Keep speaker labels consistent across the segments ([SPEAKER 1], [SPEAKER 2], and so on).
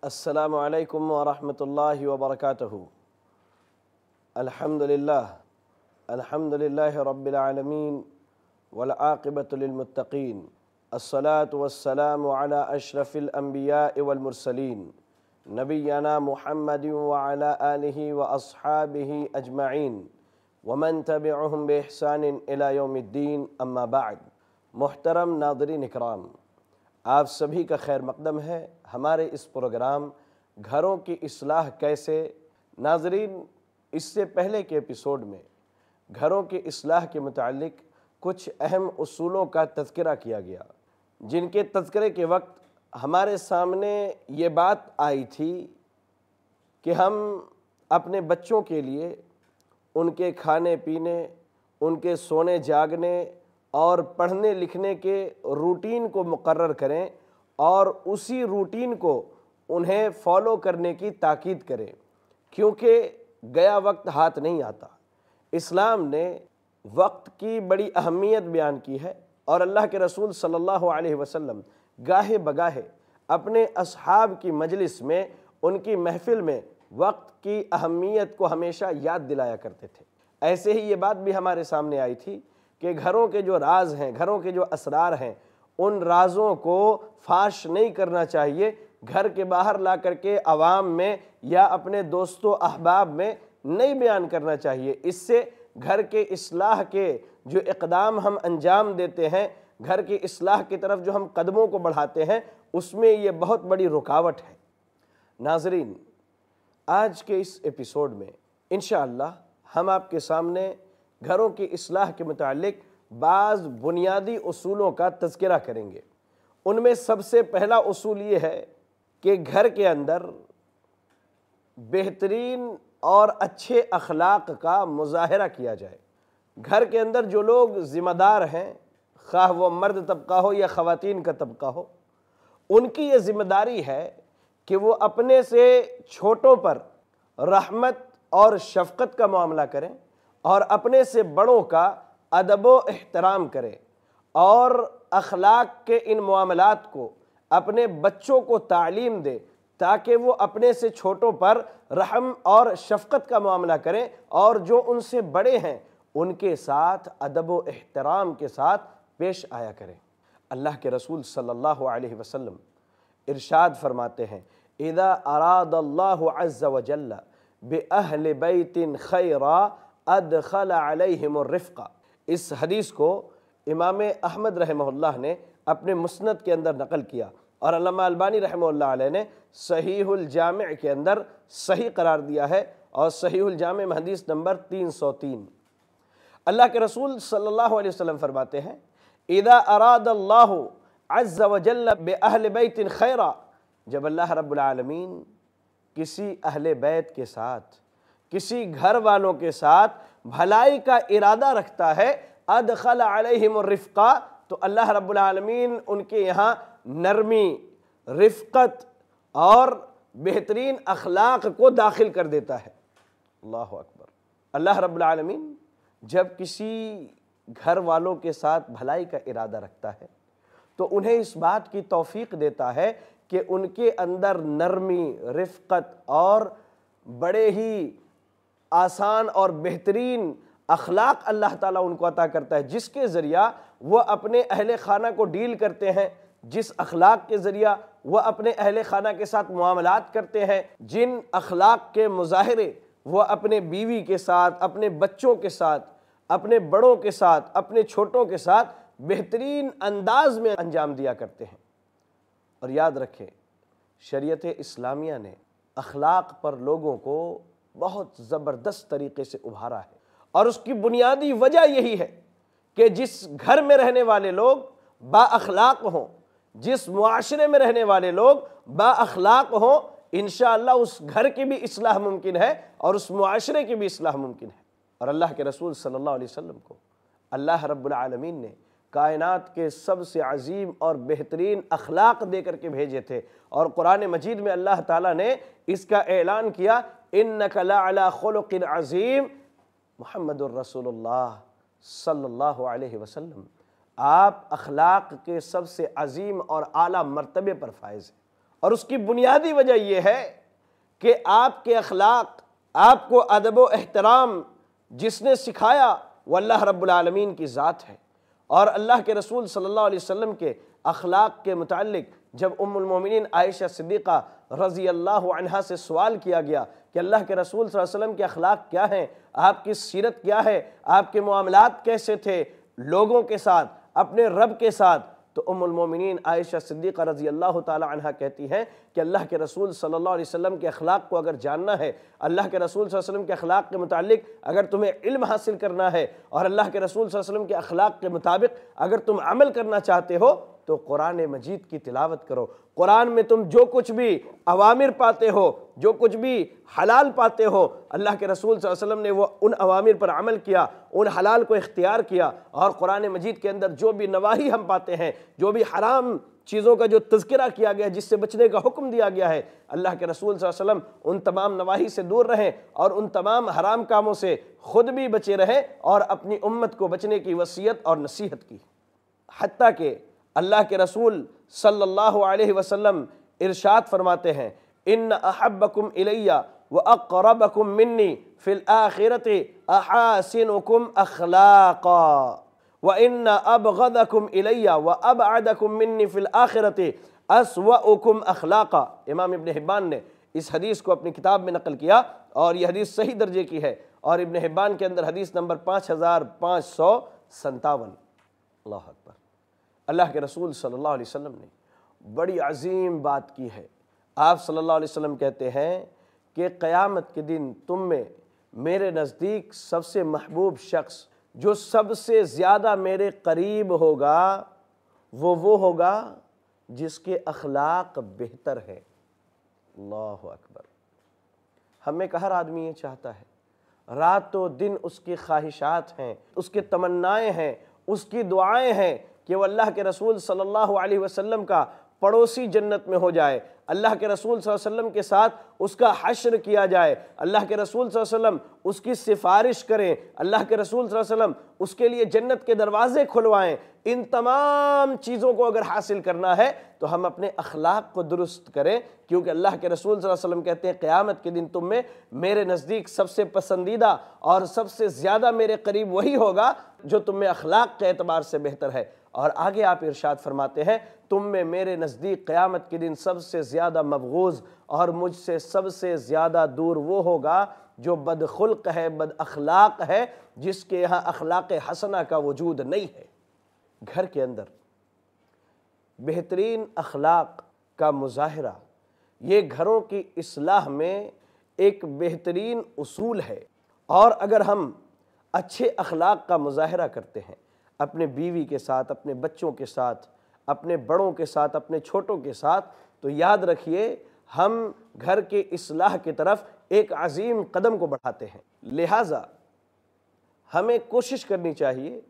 [SPEAKER 1] السلام عليكم ورحمة الله وبركاته. الحمد لله. الحمد لله رب العالمين والعاقبة للمتقين. الصلاة والسلام على أشرف الأنبياء والمرسلين نبينا محمد وعلى آله وأصحابه أجمعين ومن تبعهم بإحسان إلى يوم الدين. أما بعد محترم ناظرين إكرام آپ سبھی کا خیر مقدم ہے۔ ہمارے اس پروگرام گھروں کی اصلاح کیسے؟ ناظرین، اس سے پہلے کے ایپیسوڈ میں گھروں کی اصلاح کے متعلق کچھ اہم اصولوں کا تذکرہ کیا گیا۔ جن کے تذکرے کے وقت ہمارے سامنے یہ بات آئی تھی کہ ہم اپنے بچوں کے لیے ان کے کھانے پینے، ان کے سونے جاگنے اور پڑھنے لکھنے کے روٹین کو مقرر کریں اور اسی روٹین کو انہیں فالو کرنے کی تاکید کریں۔ کیونکہ گیا وقت ہاتھ نہیں آتا۔ اسلام نے وقت کی بڑی اہمیت بیان کی ہے اور اللہ کے رسول صلی اللہ علیہ وسلم گاہے بگاہے اپنے اصحاب کی مجلس میں، ان کی محفل میں وقت کی اہمیت کو ہمیشہ یاد دلایا کرتے تھے۔ ایسے ہی یہ بات بھی ہمارے سامنے آئی تھی کہ گھروں کے جو راز ہیں، گھروں کے جو اسرار ہیں، ان رازوں کو فاش نہیں کرنا چاہیے۔ گھر کے باہر لا کر کے عوام میں یا اپنے دوست و احباب میں نہیں بیان کرنا چاہیے۔ اس سے گھر کے اصلاح کے جو اقدام ہم انجام دیتے ہیں، گھر کی اصلاح کی طرف جو ہم قدموں کو بڑھاتے ہیں، اس میں یہ بہت بڑی رکاوٹ ہے۔ ناظرین، آج کے اس ایپیسوڈ میں انشاءاللہ ہم آپ کے سامنے گھروں کی اصلاح کے متعلق بعض بنیادی اصولوں کا تذکرہ کریں گے۔ ان میں سب سے پہلا اصول یہ ہے کہ گھر کے اندر بہترین اور اچھے اخلاق کا مظاہرہ کیا جائے۔ گھر کے اندر جو لوگ ذمہ دار ہیں، خواہ وہ مرد طبقہ ہو یا خواتین کا طبقہ ہو، ان کی یہ ذمہ داری ہے کہ وہ اپنے سے چھوٹوں پر رحمت اور شفقت کا معاملہ کریں۔ اور اپنے سے بڑوں کا ادب و احترام کریں اور اخلاق کے ان معاملات کو اپنے بچوں کو تعلیم دے تاکہ وہ اپنے سے چھوٹوں پر رحم اور شفقت کا معاملہ کریں اور جو ان سے بڑے ہیں، ان کے ساتھ ادب و احترام کے ساتھ پیش آیا کریں۔ اللہ کے رسول صلی اللہ علیہ وسلم ارشاد فرماتے ہیں، اذا اراد اللہ عز وجل بأہل بیت خیرا ادخل علیہم الرفقہ اس حدیث کو امام احمد رحمہ اللہ نے اپنے مسند کے اندر نقل کیا اور علامہ البانی رحمہ اللہ علیہ نے صحیح الجامع کے اندر صحیح قرار دیا ہے اور صحیح الجامع حدیث نمبر تین سو تین. اللہ کے رسول صلی اللہ علیہ وسلم فرماتے ہیں، اذا اراد اللہ عز وجل بأہل بیت خیرہ جب اللہ رب العالمین کسی اہل بیت کے ساتھ کسی گھر والوں کے ساتھ بھلائی کا ارادہ رکھتا ہے، ادخل علیہم الرفقہ، تو اللہ رب العالمین ان کے یہاں نرمی، رفقت اور بہترین اخلاق کو داخل کر دیتا ہے۔ اللہ اکبر۔ اللہ رب العالمین جب کسی گھر والوں کے ساتھ بھلائی کا ارادہ رکھتا ہے، تو انہیں اس بات کی توفیق دیتا ہے کہ ان کے اندر نرمی، رفقت اور بڑے ہی آسان اور بہترین اخلاق اللہ تعالیٰ ان کو عطا کرتا ہے، جس کے ذریعہ وہ اپنے اہل خانہ کو ڈیل کرتے ہیں، جس اخلاق کے ذریعہ وہ اپنے اہل خانہ کے ساتھ معاملات کرتے ہیں، جن اخلاق کے مظاہرے وہ اپنے بیوی کے ساتھ، اپنے بچوں کے ساتھ، اپنے بڑوں کے ساتھ، اپنے چھوٹوں کے ساتھ بہترین انداز میں انجام دیا کرتے ہیں۔ اور یاد رکھیں، شریعت اسلامیہ نے اخلاق پر لوگوں کو بہت زبردست طریقے سے ابھارا ہے۔ اور اس کی بنیادی وجہ یہی ہے کہ جس گھر میں رہنے والے لوگ با اخلاق ہوں، جس معاشرے میں رہنے والے لوگ با اخلاق ہوں، انشاءاللہ اس گھر کی بھی اصلاح ممکن ہے اور اس معاشرے کی بھی اصلاح ممکن ہے۔ اور اللہ کے رسول صلی اللہ علیہ وسلم کو، اللہ رب العالمین نے کائنات کے سب سے عظیم اور بہترین اخلاق دے کر کے بھیجے تھے۔ اور قرآن مجید میں اللہ تعالیٰ نے اس کا اعلان کیا اِنَّكَ لَعَلَى خُلُقٍ عَظِيم۔ محمد الرسول اللہ صلی اللہ علیہ وسلم، آپ اخلاق کے سب سے عظیم اور اعلیٰ مرتبے پر فائز ہیں۔ اور اس کی بنیادی وجہ یہ ہے کہ آپ کے اخلاق، آپ کو ادب و احترام جس نے سکھایا وہ اللہ رب العالمین کی ذات ہے۔ اور اللہ کے رسول صلی اللہ علیہ وسلم کے اخلاق کے متعلق جب ام المومنین عائشہ صدیقہ رضی اللہ عنہ سے سوال کیا گیا کہ اللہ کے رسول صلی اللہ علیہ وسلم کے اخلاق کیا ہیں، آپ کی سیرت کیا ہے، آپ کے معاملات کیسے تھے، لوگوں کے ساتھ، اپنے رب کے ساتھ تو ام المومنین عائشہ صدیقہ رضی اللہ تعالی عنہ کہتی ہیں کہ اللہ کے رسول صلی اللہ علیہ وسلم کے اخلاق کو اگر جاننا ہے، اللہ کے رسول صلی اللہ علیہ وسلم کے اخلاق کے متعلق اگر تمہیں علم حاصل کرنا ہے اور اللہ کے رسول صلی اللہ علیہ وسلم کے اخلاق کے مطابق اگر تم عمل کرنا چاہتے ہو تو قرآن مجید کی تلاوت کرو۔ قرآن میں تم جو کچھ بھی عوامر پاتے ہو، جو کچھ بھی حلال پاتے ہو، اللہ کے رسول صلی اللہ علیہ وسلم نے وہ ان عوامر پر عمل کیا، ان حلال کو اختیار کیا اور قرآن مجید کے اندر جو بھی نواحی ہم پاتے ہیں، جو بھی حرام چیزوں کا جو تذکرہ کیا گیا ہے، جس سے بچنے کا حکم دیا گیا ہے، اللہ کے رسول صلی اللہ علیہ وسلم ان تمام نواحی سے دور رہیں اور ان تمام حرام کاموں سے خود بھی بچے رہیں اور اپنی امت کو بچنے کی وصیت اور نصیحت کی۔ حتیٰ کہ اللہ کے رسول صلی اللہ علیہ وسلم ارشاد فرماتے ہیں، ان احبکم الیہ واقربکم منی فی الاخرت احاسنکم اخلاقا وان ابغضکم الیہ وابعدکم منی فی الاخرت اسوأکم اخلاقا امام ابن حبان نے اس حدیث کو اپنی کتاب میں نقل کیا اور یہ حدیث صحیح درجے کی ہے اور ابن حبان کے اندر حدیث نمبر پانچ ہزار پانچ سو سنتاون اللہ اکبر۔ اللہ کے رسول صلی اللہ علیہ وسلم نے بڑی عظیم بات کی ہے۔ آپ صلی اللہ علیہ وسلم کہتے ہیں کہ قیامت کے دن تم میں میرے نزدیک سب سے محبوب شخص جو سب سے زیادہ میرے قریب ہوگا، وہ وہ ہوگا جس کے اخلاق بہتر ہے اللہ اکبر۔ ہمیں کہ ہر آدمی یہ چاہتا ہے؟ رات و دن اس کی خواہشات ہیں، اس کے تمنائیں ہیں، اس کی دعائیں ہیں کہ وہ اللہ کے رسول صلی اللہ علیہ وسلم کا پڑوسی جنت میں ہو جائے۔ اللہ کے رسول صلی اللہ علیہ وسلم کے ساتھ اس کا حشر کیا جائے، اللہ کے رسول صلی اللہ علیہ وسلم اس کی سفارش کریں، اللہ کے رسول صلی اللہ علیہ وسلم اس کے لیے جنت کے دروازے کھلوائیں۔ ان تمام چیزوں کو اگر حاصل کرنا ہے تو ہم اپنے اخلاق کو درست کریں، کیونکہ اللہ کے رسول صلی اللہ علیہ وسلم کہتے ہیں، قیامت کے دن تم میں میرے نزدیک سب سے پسندیدہ اور سب سے زیادہ میرے قریب وہی ہوگا جو تم میں اخلاق کے اعتبار سے بہتر ہے۔ اور آگے آپ ارشاد فرماتے ہیں، تم میں میرے نزدیک قیامت کے دن سب سے زیادہ زیادہ مبغوض اور مجھ سے سب سے زیادہ دور وہ ہوگا جو بد خلق ہے، بد اخلاق ہے، جس کے یہاں اخلاق حسنہ کا وجود نہیں ہے۔ گھر کے اندر بہترین اخلاق کا مظاہرہ، یہ گھروں کی اصلاح میں ایک بہترین اصول ہے۔ اور اگر ہم اچھے اخلاق کا مظاہرہ کرتے ہیں، اپنے بیوی کے ساتھ، اپنے بچوں کے ساتھ، اپنے بڑوں کے ساتھ، اپنے چھوٹوں کے ساتھ تو یاد رکھیے، ہم گھر کے اصلاح کی طرف ایک عظیم قدم کو بڑھاتے ہیں۔ لہٰذا ہمیں کوشش کرنی چاہیے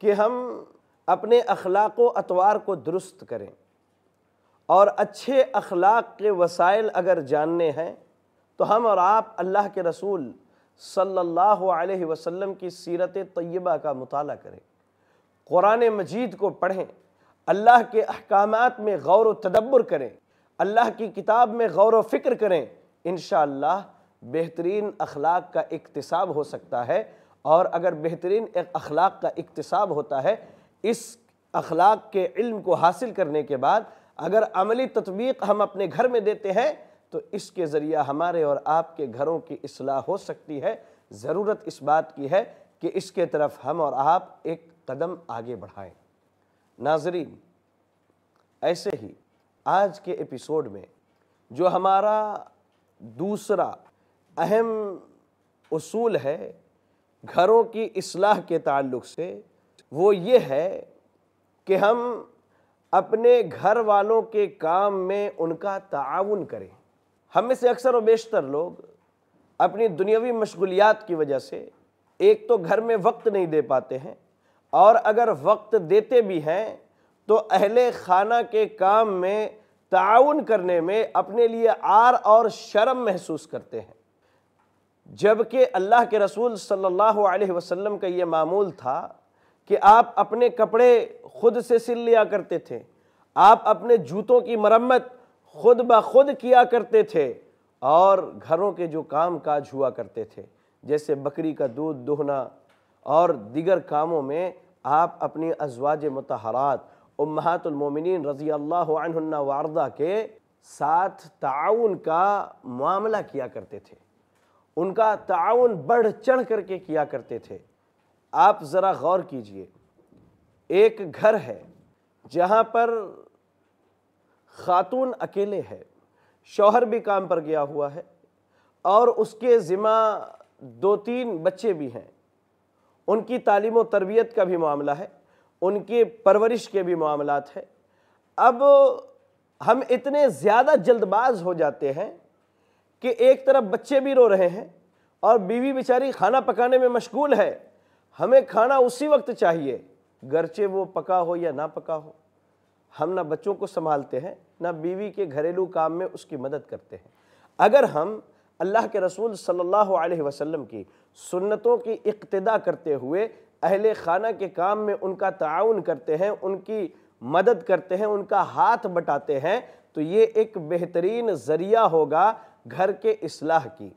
[SPEAKER 1] کہ ہم اپنے اخلاق و اطوار کو درست کریں۔ اور اچھے اخلاق کے وسائل اگر جاننے ہیں، تو ہم اور آپ اللہ کے رسول صلی اللہ علیہ وسلم کی سیرت طیبہ کا مطالعہ کریں۔ قرآن مجید کو پڑھیں۔ اللہ کے احکامات میں غور و تدبر کریں، اللہ کی کتاب میں غور و فکر کریں، انشاءاللہ بہترین اخلاق کا اقتصاب ہو سکتا ہے۔ اور اگر بہترین اخلاق کا اقتصاب ہوتا ہے، اس اخلاق کے علم کو حاصل کرنے کے بعد اگر عملی تطبیق ہم اپنے گھر میں دیتے ہیں، تو اس کے ذریعہ ہمارے اور آپ کے گھروں کی اصلاح ہو سکتی ہے۔ ضرورت اس بات کی ہے کہ اس کے طرف ہم اور آپ ایک قدم آگے بڑھائیں۔ ناظرین، ایسے ہی آج کے ایپیسوڈ میں جو ہمارا دوسرا اہم اصول ہے گھروں کی اصلاح کے تعلق سے، وہ یہ ہے کہ ہم اپنے گھر والوں کے کام میں ان کا تعاون کریں۔ ہم میں سے اکثر و بیشتر لوگ اپنی دنیاوی مشغولیات کی وجہ سے ایک تو گھر میں وقت نہیں دے پاتے ہیں اور اگر وقت دیتے بھی ہیں، تو اہل خانہ کے کام میں تعاون کرنے میں اپنے لیے آر اور شرم محسوس کرتے ہیں۔ جبکہ اللہ کے رسول صلی اللہ علیہ وسلم کا یہ معمول تھا کہ آپ اپنے کپڑے خود سے سل لیا کرتے تھے، آپ اپنے جوتوں کی مرمت خود بخود کیا کرتے تھے اور گھروں کے جو کام کاج ہوا کرتے تھے، جیسے بکری کا دودھ دہنا اور دیگر کاموں میں آپ اپنی ازواج متحرات، امہات المومنین رضی اللہ عنہ واردہ کے ساتھ تعاون کا معاملہ کیا کرتے تھے۔ ان کا تعاون بڑھ چڑھ کر کے کیا کرتے تھے۔ آپ ذرا غور کیجیے۔ ایک گھر ہے جہاں پر خاتون اکیلے ہے۔ شوہر بھی کام پر گیا ہوا ہے اور اس کے ذمہ دو تین بچے بھی ہیں۔ ان کی تعلیم و تربیت کا بھی معاملہ ہے، ان کی پرورش کے بھی معاملات ہیں۔ اب ہم اتنے زیادہ جلد باز ہو جاتے ہیں کہ ایک طرف بچے بھی رو رہے ہیں اور بیوی بیچاری کھانا پکانے میں مشغول ہے۔ ہمیں کھانا اسی وقت چاہیے گرچہ وہ پکا ہو یا نہ پکا ہو۔ ہم نہ بچوں کو سنبھالتے ہیں، نہ بیوی کے گھریلو کام میں اس کی مدد کرتے ہیں۔ اگر ہم اللہ کے رسول صلی اللہ علیہ وسلم کی سنتوں کی اقتداء کرتے ہوئے اہل خانہ کے کام میں ان کا تعاون کرتے ہیں، ان کی مدد کرتے ہیں، ان کا ہاتھ بٹاتے ہیں، تو یہ ایک بہترین ذریعہ ہوگا گھر کے اصلاح کی۔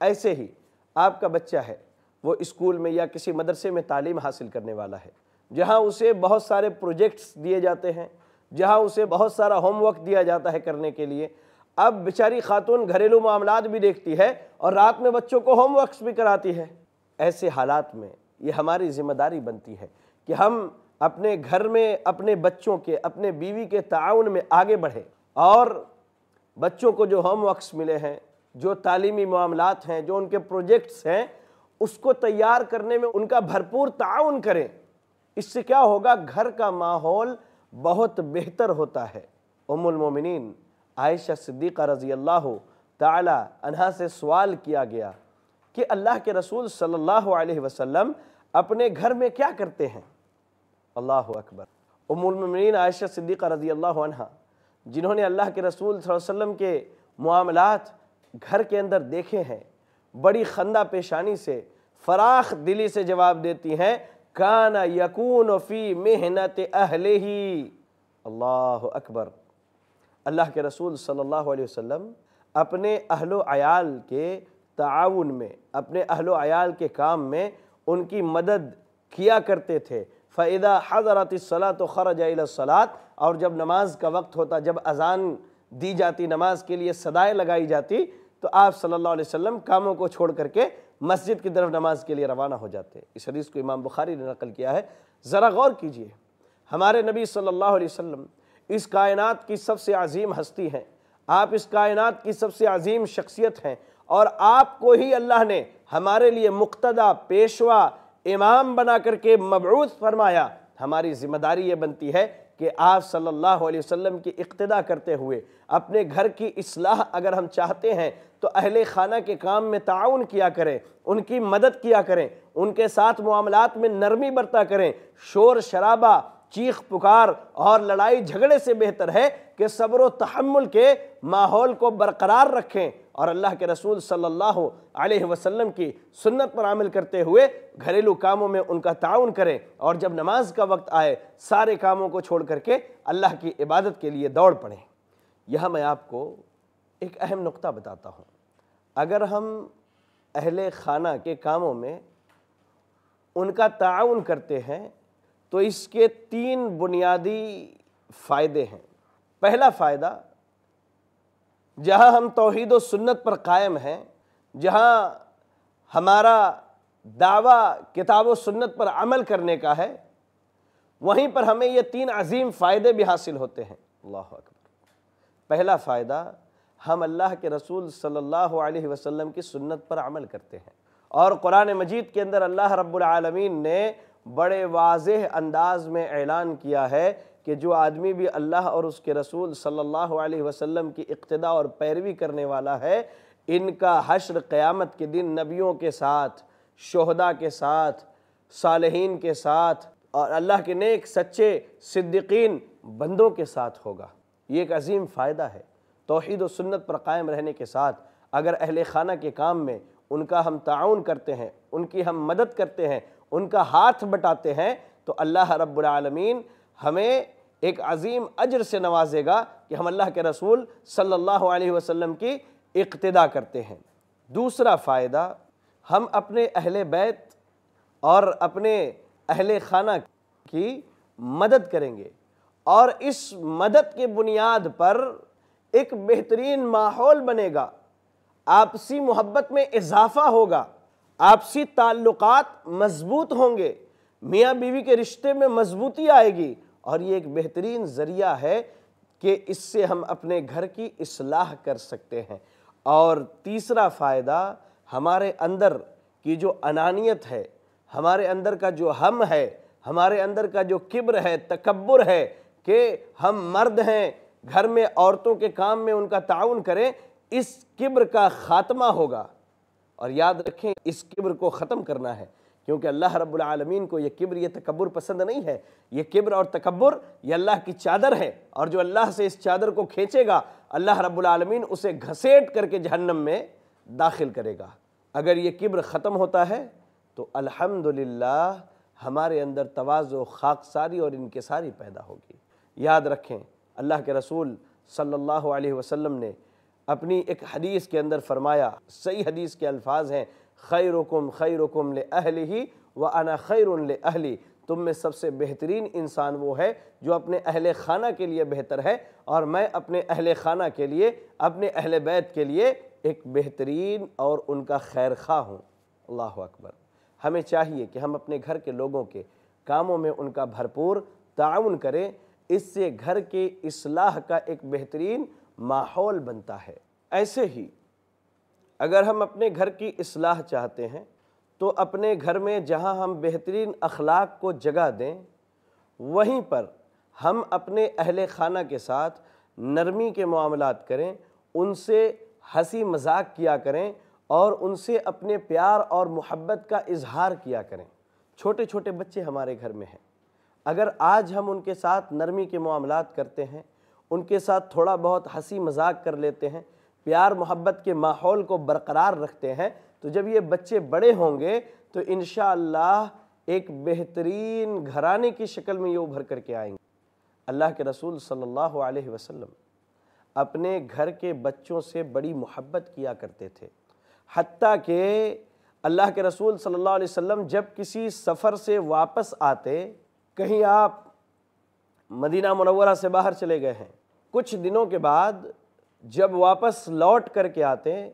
[SPEAKER 1] ایسے ہی آپ کا بچہ ہے، وہ اسکول میں یا کسی مدرسے میں تعلیم حاصل کرنے والا ہے۔ جہاں اسے بہت سارے پروجیکٹس دیے جاتے ہیں، جہاں اسے بہت سارا ہوم ورک دیا جاتا ہے کرنے کے لیے اب بیچاری خاتون گھریلو معاملات بھی دیکھتی ہے اور رات میں بچوں کو ہوم ورکس بھی کراتی ہے۔ ایسے حالات میں یہ ہماری ذمہ داری بنتی ہے کہ ہم اپنے گھر میں، اپنے بچوں کے، اپنے بیوی کے تعاون میں آگے بڑھیں۔ اور بچوں کو جو ہوم ورکس ملے ہیں، جو تعلیمی معاملات ہیں، جو ان کے پروجیکٹس ہیں، اس کو تیار کرنے میں ان کا بھرپور تعاون کریں۔ اس سے کیا ہوگا؟ گھر کا ماحول بہت بہتر ہوتا ہے۔ ام المومنین عائشہ صدیقہ رضی اللہ تعالی عنہ سے سوال کیا گیا کہ اللہ کے رسول صلی اللہ علیہ وسلم اپنے گھر میں کیا کرتے ہیں؟ اللہ اکبر۔ ام المومنین عائشہ صدیقہ رضی اللہ عنہ، جنہوں نے اللہ کے رسول صلی اللہ علیہ وسلم کے معاملات گھر کے اندر دیکھے ہیں، بڑی خندہ پیشانی سے، فراخ دلی سے جواب دیتی ہیں، کانا یکون فی محنت ہی اللہ اکبر۔ اللہ کے رسول صلی اللہ علیہ وسلم اپنے اہل و عیال کے تعاون میں، اپنے اہل و عیال کے کام میں ان کی مدد کیا کرتے تھے۔ فَإِذَا حَضَرَتِ الصَّلَاةُ خَرَجَ إِلَى الصَّلَاةِ، اور جب نماز کا وقت ہوتا، جب اذان دی جاتی، نماز کے لیے صدائے لگائی جاتی، تو آپ صلی اللہ علیہ وسلم کاموں کو چھوڑ کر کے مسجد کی طرف نماز کے لیے روانہ ہو جاتے۔ اس حدیث کو امام بخاری نے نقل کیا ہے۔ ذرا غور کیجیے۔ ہمارے نبی صلی اللہ علیہ وسلم اس کائنات کی سب سے عظیم ہستی ہیں۔ آپ اس کائنات کی سب سے عظیم شخصیت ہیں اور آپ کو ہی اللہ نے ہمارے لیے مقتدہ، پیشوا، امام بنا کر کے مبعوث فرمایا۔ ہماری ذمہ داری یہ بنتی ہے کہ آپ صلی اللہ علیہ وسلم کی اقتداء کرتے ہوئے اپنے گھر کی اصلاح اگر ہم چاہتے ہیں تو اہل خانہ کے کام میں تعاون کیا کریں، ان کی مدد کیا کریں، ان کے ساتھ معاملات میں نرمی برتا کریں، شور شرابہ چیخ پکار اور لڑائی جھگڑے سے بہتر ہے کہ صبر و تحمل کے ماحول کو برقرار رکھیں اور اللہ کے رسول صلی اللہ علیہ وسلم کی سنت پر عمل کرتے ہوئے گھریلو کاموں میں ان کا تعاون کریں اور جب نماز کا وقت آئے سارے کاموں کو چھوڑ کر کے اللہ کی عبادت کے لیے دوڑ پڑیں۔ یہاں میں آپ کو ایک اہم نقطہ بتاتا ہوں۔ اگر ہم اہل خانہ کے کاموں میں ان کا تعاون کرتے ہیں تو اس کے تین بنیادی فائدے ہیں۔ پہلا فائدہ، جہاں ہم توحید و سنت پر قائم ہیں، جہاں ہمارا دعویٰ کتاب و سنت پر عمل کرنے کا ہے، وہیں پر ہمیں یہ تین عظیم فائدے بھی حاصل ہوتے ہیں۔ اللہ اکبر۔ پہلا فائدہ، ہم اللہ کے رسول صلی اللہ علیہ وسلم کی سنت پر عمل کرتے ہیں۔ اور قرآن مجید کے اندر اللہ رب العالمین نے بڑے واضح انداز میں اعلان کیا ہے کہ جو آدمی بھی اللہ اور اس کے رسول صلی اللہ علیہ وسلم کی اقتداء اور پیروی کرنے والا ہے، ان کا حشر قیامت کے دن نبیوں کے ساتھ شہدہ کے ساتھ، صالحین کے ساتھ اور اللہ کے نیک، سچے صدقین بندوں کے ساتھ ہوگا۔ یہ ایک عظیم فائدہ ہے۔ توحید و سنت پر قائم رہنے کے ساتھ اگر اہل خانہ کے کام میں ان کا ہم تعاون کرتے ہیں، ان کی ہم مدد کرتے ہیں ان کا ہاتھ بٹاتے ہیں، تو اللہ رب العالمین ہمیں ایک عظیم اجر سے نوازے گا کہ ہم اللہ کے رسول صلی اللہ علیہ وسلم کی اقتدا کرتے ہیں۔ دوسرا فائدہ، ہم اپنے اہل بیت اور اپنے اہل خانہ کی مدد کریں گے اور اس مدد کے بنیاد پر ایک بہترین ماحول بنے گا۔ آپسی محبت میں اضافہ ہوگا۔ آپسی تعلقات مضبوط ہوں گے۔ میاں بیوی کے رشتے میں مضبوطی آئے گی اور یہ ایک بہترین ذریعہ ہے کہ اس سے ہم اپنے گھر کی اصلاح کر سکتے ہیں۔ اور تیسرا فائدہ، ہمارے اندر کی جو انانیت ہے، ہمارے اندر کا جو ہم ہے، ہمارے اندر کا جو کبر ہے، تکبر ہے کہ ہم مرد ہیں، گھر میں عورتوں کے کام میں ان کا تعاون کریں، اس کبر کا خاتمہ ہوگا۔ اور یاد رکھیں اس کبر کو ختم کرنا ہے، کیونکہ اللہ رب العالمین کو یہ کبر، یہ تکبر پسند نہیں ہے۔ یہ کبر اور تکبر یہ اللہ کی چادر ہے، اور جو اللہ سے اس چادر کو کھینچے گا، اللہ رب العالمین اسے گھسیٹ کر کے جہنم میں داخل کرے گا۔ اگر یہ کبر ختم ہوتا ہے تو الحمدللہ ہمارے اندر تواضع خاکساری اور انکساری پیدا ہوگی۔ یاد رکھیں، اللہ کے رسول صلی اللہ علیہ وسلم نے اپنی ایک حدیث کے اندر فرمایا، صحیح حدیث کے الفاظ ہیں، خیرکم خیرکم لأہلہی وَأَنَا خَيْرٌ لِأَهْلِ تم میں سب سے بہترین انسان وہ ہے جو اپنے اہل خانہ کے لیے بہتر ہے اور میں اپنے اہل خانہ کے لیے، اپنے اہل بیت کے لیے ایک بہترین اور ان کا خیر خواہ ہوں۔ اللہ اکبر۔ ہمیں چاہیے کہ ہم اپنے گھر کے لوگوں کے کاموں میں ان کا بھرپور تعاون کریں۔ اس سے گھر کے اصلاح کا ایک بہترین ماحول بنتا ہے۔ ایسے ہی اگر ہم اپنے گھر کی اصلاح چاہتے ہیں، تو اپنے گھر میں جہاں ہم بہترین اخلاق کو جگہ دیں، وہیں پر ہم اپنے اہل خانہ کے ساتھ نرمی کے معاملات کریں، ان سے ہنسی مذاق کیا کریں اور ان سے اپنے پیار اور محبت کا اظہار کیا کریں۔ چھوٹے چھوٹے بچے ہمارے گھر میں ہیں۔ اگر آج ہم ان کے ساتھ نرمی کے معاملات کرتے ہیں ان کے ساتھ تھوڑا بہت ہنسی مذاق کر لیتے ہیں، پیار محبت کے ماحول کو برقرار رکھتے ہیں۔ تو جب یہ بچے بڑے ہوں گے، تو انشاءاللہ ایک بہترین گھرانے کی شکل میں یہ ابھر کر کے آئیں گے۔ اللہ کے رسول صلی اللہ علیہ وسلم اپنے گھر کے بچوں سے بڑی محبت کیا کرتے تھے۔ حتیٰ کہ اللہ کے رسول صلی اللہ علیہ وسلم جب کسی سفر سے واپس آتے، کہیں آپ مدینہ منورہ سے باہر چلے گئے ہیں۔ کچھ دنوں کے بعد جب واپس لوٹ کر کے آتے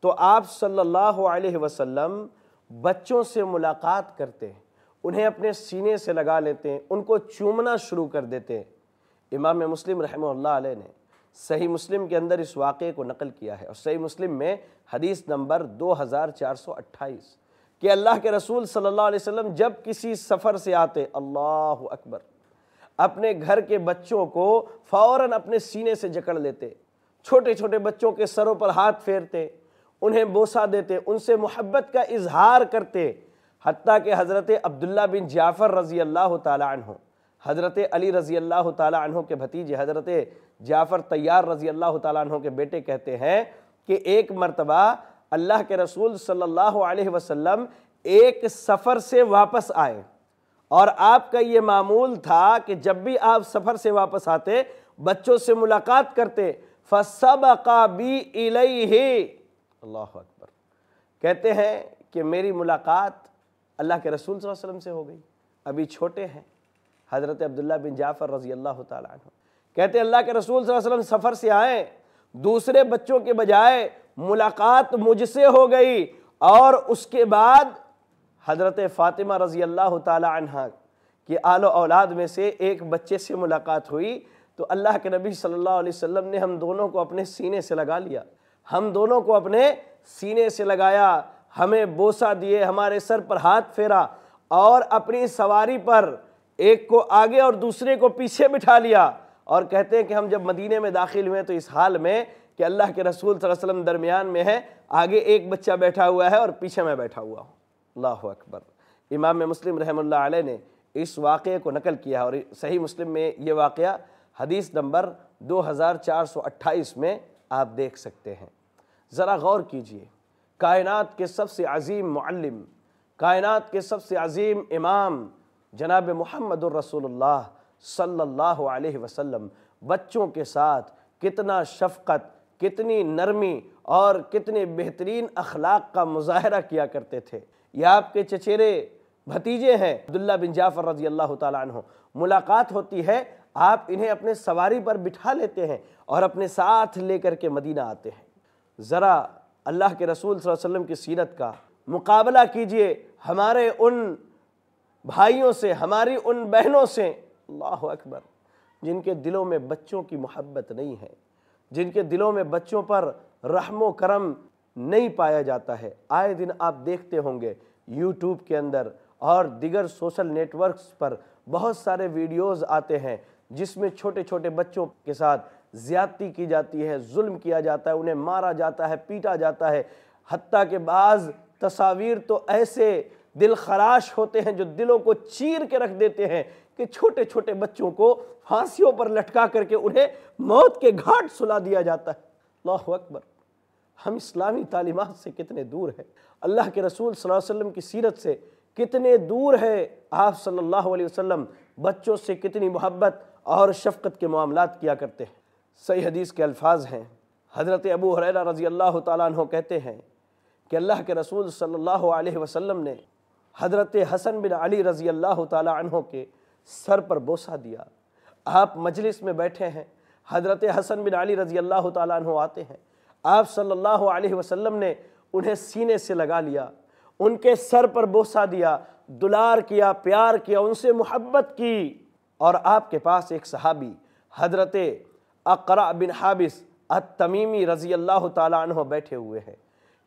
[SPEAKER 1] تو آپ صلی اللہ علیہ وسلم بچوں سے ملاقات کرتے انہیں اپنے سینے سے لگا لیتے ہیں، ان کو چومنا شروع کر دیتے ہیں۔ امام مسلم رحمہ اللہ علیہ نے صحیح مسلم کے اندر اس واقعے کو نقل کیا ہے۔ اور صحیح مسلم میں حدیث نمبر دو ہزار چار سو اٹھائیس کہ اللہ کے رسول صلی اللہ علیہ وسلم جب کسی سفر سے آتے، اللہ اکبر اپنے گھر کے بچوں کو فوراً اپنے سینے سے جکڑ لیتے، چھوٹے چھوٹے بچوں کے سروں پر ہاتھ پھیرتے، انہیں بوسا دیتے، ان سے محبت کا اظہار کرتے۔ حتیٰ کہ حضرت عبداللہ بن جعفر رضی اللہ تعالیٰ عنہ، حضرت علی رضی اللہ تعالیٰ عنہ کے بھتیجے، حضرت جعفر تیار رضی اللہ تعالیٰ عنہ کے بیٹے کہتے ہیں کہ ایک مرتبہ اللہ کے رسول صلی اللہ علیہ وسلم ایک سفر سے واپس آئے۔ اور آپ کا یہ معمول تھا کہ جب بھی آپ سفر سے واپس آتے، بچوں سے ملاقات کرتے، فَسَبَقَ بِي إِلَيْهِ۔ اللہ اکبر۔ کہتے ہیں کہ میری ملاقات اللہ کے رسول صلی اللہ علیہ وسلم سے ہو گئی۔ ابھی چھوٹے ہیں۔ حضرت عبداللہ بن جعفر رضی اللہ تعالیٰ عنہ۔ کہتے ہیں اللہ کے رسول صلی اللہ علیہ وسلم سفر سے آئیں دوسرے بچوں کے بجائے ملاقات مجھ سے ہو گئی اور اس کے بعد حضرت فاطمہ رضی اللہ تعالی عنہ کی آل و اولاد میں سے ایک بچے سے ملاقات ہوئی تو اللہ کے نبی صلی اللہ علیہ وسلم نے ہم دونوں کو اپنے سینے سے لگا لیا۔ ہم دونوں کو اپنے سینے سے لگایا، ہمیں بوسا دیے، ہمارے سر پر ہاتھ پھیرا اور اپنی سواری پر ایک کو آگے اور دوسرے کو پیچھے بٹھا لیا اور کہتے ہیں کہ ہم جب مدینے میں داخل ہوئے تو اس حال میں کہ اللہ کے رسول صلی اللہ علیہ وسلم درمیان میں ہے، آگے ایک بچہ بیٹھا ہوا ہے اور پیچھے میں بیٹھا ہوا ہوں۔ اللہ اکبر امام مسلم رحم اللہ علیہ نے اس واقعے کو نقل کیا اور صحیح مسلم میں یہ واقعہ حدیث نمبر دو ہزار چار سو اٹھائیس میں آپ دیکھ سکتے ہیں ذرا غور کیجیے کائنات کے سب سے عظیم معلم کائنات کے سب سے عظیم امام جناب محمد الرسول اللہ صلی اللہ علیہ وسلم بچوں کے ساتھ کتنا شفقت کتنی نرمی اور کتنے بہترین اخلاق کا مظاہرہ کیا کرتے تھے یہ آپ کے چچیرے بھتیجے ہیں؟ عبداللہ بن جعفر رضی اللہ تعالیٰ عنہ، ملاقات ہوتی ہے، آپ انہیں اپنے سواری پر بٹھا لیتے ہیں اور اپنے ساتھ لے کر کے مدینہ آتے ہیں۔ ذرا اللہ کے رسول صلی اللہ علیہ وسلم کی سیرت کا مقابلہ کیجیے۔ ہمارے ان بھائیوں سے، ہماری ان بہنوں سے۔ اللہ اکبر۔ جن کے دلوں میں بچوں کی محبت نہیں ہے، جن کے دلوں میں بچوں پر رحم و کرم نہیں پایا جاتا ہے۔ آئے دن آپ دیکھتے ہوں گے یوٹیوب کے اندر اور دیگر سوشل نیٹ ورکس پر بہت سارے ویڈیوز آتے ہیں جس میں چھوٹے چھوٹے بچوں کے ساتھ زیادتی کی جاتی ہے، ظلم کیا جاتا ہے، انہیں مارا جاتا ہے، پیٹا جاتا ہے۔ حتیٰ کہ بعض تصاویر تو ایسے دل خراش ہوتے ہیں جو دلوں کو چیر کے رکھ دیتے ہیں کہ چھوٹے چھوٹے بچوں کو پھانسیوں پر لٹکا کر کے انہیں موت کے گھاٹ سلا دیا جاتا ہے۔ اللہ اکبر۔ ہم اسلامی تعلیمات سے کتنے دور ہیں؟ اللہ کے رسول صلی اللہ علیہ وسلم کی سیرت سے کتنے دور ہے آپ صلی اللہ علیہ وسلم بچوں سے کتنی محبت اور شفقت کے معاملات کیا کرتے ہیں؟ صحیح حدیث کے الفاظ ہیں۔ حضرت ابو حریرہ رضی اللہ تعالیٰ عنہ کہتے ہیں کہ اللہ کے رسول صلی اللہ علیہ وسلم نے حضرت حسن بن علی رضی اللہ تعالیٰ عنہ کے سر پر بوسہ دیا۔ آپ مجلس میں بیٹھے ہیں، حضرت حسن بن علی رضی اللہ تعالیٰ عنہ آتے ہیں۔ آپ صلی اللہ علیہ وسلم نے انہیں سینے سے لگا لیا، ان کے سر پر بوسہ دیا، دلار کیا، پیار کیا، ان سے محبت کی۔ اور آپ کے پاس ایک صحابی، حضرت اقرع بن حابس التمیمی رضی اللہ تعالیٰ عنہ بیٹھے ہوئے ہیں۔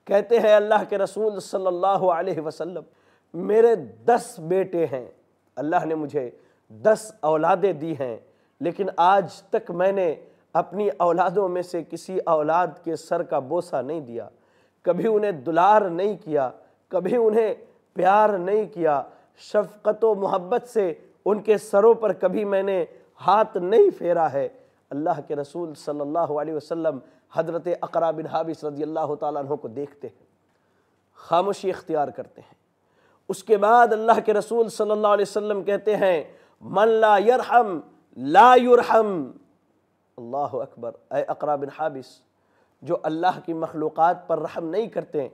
[SPEAKER 1] کہتے ہیں، اللہ کے رسول صلی اللہ علیہ وسلم، میرے دس بیٹے ہیں۔ اللہ نے مجھے دس اولادیں دی ہیں، لیکن آج تک میں نے اپنی اولادوں میں سے کسی اولاد کے سر کا بوسہ نہیں دیا، کبھی انہیں دلار نہیں کیا، کبھی انہیں پیار نہیں کیا۔ شفقت و محبت سے ان کے سروں پر کبھی میں نے ہاتھ نہیں پھیرا ہے۔ اللہ کے رسول صلی اللہ علیہ وسلم حضرت اقرا بن حابس رضی اللہ تعالیٰ عنہ کو دیکھتے ہیں، خاموشی اختیار کرتے ہیں۔ اس کے بعد اللہ کے رسول صلی اللہ علیہ وسلم کہتے ہیں، من لا یرحم لا یرحم اللہ اکبر، اے اقرا بن حابس، جو اللہ کی مخلوقات پر رحم نہیں کرتے،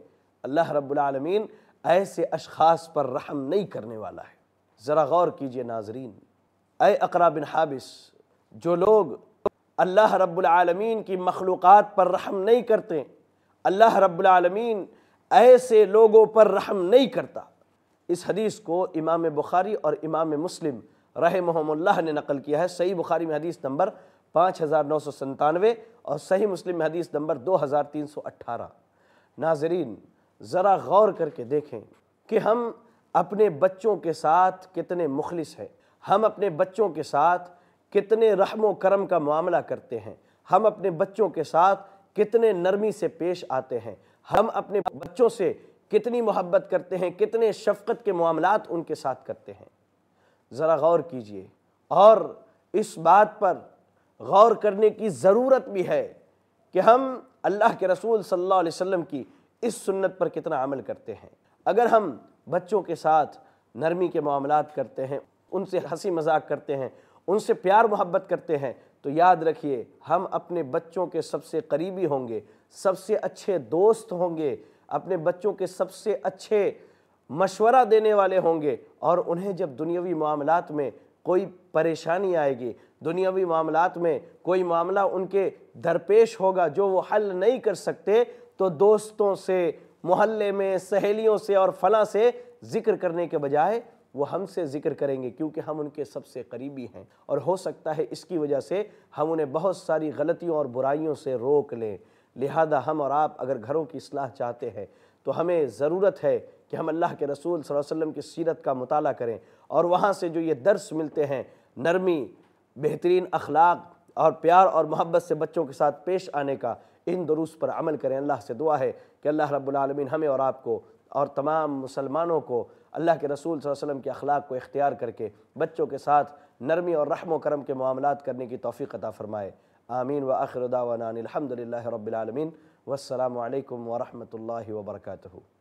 [SPEAKER 1] اللہ رب العالمین ایسے اشخاص پر رحم نہیں کرنے والا ہے۔ ذرا غور کیجیے ناظرین، اے اقرا بن حابس، جو لوگ اللہ رب العالمین کی مخلوقات پر رحم نہیں کرتے، اللہ رب العالمین ایسے لوگوں پر رحم نہیں کرتا۔ اس حدیث کو امام بخاری اور امام مسلم رحمہم اللہ نے نقل کیا ہے۔ صحیح بخاری میں حدیث نمبر پانچ ہزار نو سو سنتانوے اور صحیح مسلم میں حدیث نمبر دو ہزار تین سو اٹھارہ۔ ناظرین، ذرا غور کر کے دیکھیں کہ ہم اپنے بچوں کے ساتھ کتنے مخلص ہیں۔ ہم اپنے بچوں کے ساتھ کتنے رحم و کرم کا معاملہ کرتے ہیں۔ ہم اپنے بچوں کے ساتھ کتنے نرمی سے پیش آتے ہیں۔ ہم اپنے بچوں سے کتنی محبت کرتے ہیں، کتنے شفقت کے معاملات ان کے ساتھ کرتے ہیں۔ ذرا غور کیجیے۔ اور اس بات پر غور کرنے کی ضرورت بھی ہے کہ ہم اللہ کے رسول صلی اللہ علیہ وسلم کی اس سنت پر کتنا عمل کرتے ہیں۔ اگر ہم بچوں کے ساتھ نرمی کے معاملات کرتے ہیں، ان سے ہنسی مذاق کرتے ہیں، ان سے پیار محبت کرتے ہیں، تو یاد رکھیے، ہم اپنے بچوں کے سب سے قریبی ہوں گے، سب سے اچھے دوست ہوں گے، اپنے بچوں کے سب سے اچھے مشورہ دینے والے ہوں گے، اور انہیں جب دنیاوی معاملات میں کوئی پریشانی آئے گی دنیاوی معاملات میں کوئی معاملہ ان کے درپیش ہوگا جو وہ حل نہیں کر سکتے، تو دوستوں سے، محلے میں، سہیلیوں سے اور فلاں سے ذکر کرنے کے بجائے وہ ہم سے ذکر کریں گے، کیونکہ ہم ان کے سب سے قریبی ہیں۔ اور ہو سکتا ہے اس کی وجہ سے ہم انہیں بہت ساری غلطیوں اور برائیوں سے روک لیں۔ لہذا ہم اور آپ اگر گھروں کی اصلاح چاہتے ہیں، تو ہمیں ضرورت ہے کہ ہم اللہ کے رسول صلی اللہ علیہ وسلم کی سیرت کا مطالعہ کریں۔ اور وہاں سے جو یہ درس ملتے ہیں، نرمی بہترین اخلاق اور پیار اور محبت سے بچوں کے ساتھ پیش آنے کا ان دروس پر عمل کریں۔ اللہ سے دعا ہے کہ اللہ رب العالمین ہمیں اور آپ کو اور تمام مسلمانوں کو اللہ کے رسول صلی اللہ علیہ وسلم کے اخلاق کو اختیار کر کے بچوں کے ساتھ نرمی اور رحم و کرم کے معاملات کرنے کی توفیق عطا فرمائے۔ آمین۔ و آخر دعوانا الحمد للہ رب العالمین۔ والسلام علیکم ورحمۃ اللہ وبرکاتہ۔